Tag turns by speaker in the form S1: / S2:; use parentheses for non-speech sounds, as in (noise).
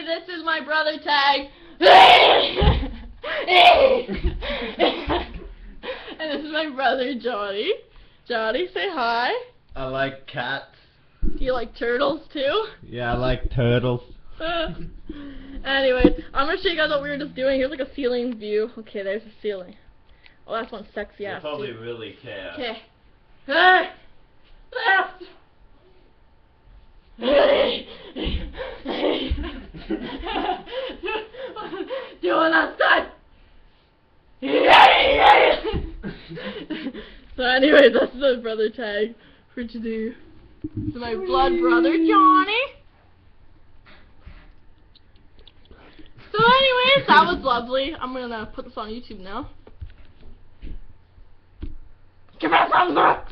S1: everybody, this is my brother tag. and this is my brother Johnny. Johnny, say hi.
S2: I like cats.
S1: Do you like turtles too?
S2: Yeah, I like turtles. (laughs)
S1: Anyways, I'm gonna show you guys what we were just doing. Here's like a ceiling view. Okay, there's the ceiling. Oh, that's one sexy ass.
S2: You probably
S1: dude.
S2: really care.
S1: Okay. Doing that side! (laughs) so anyway, that's the brother tag for today. So my blood brother Johnny. So anyways, that was lovely. I'm gonna put this on YouTube now. Give me a thumbs up!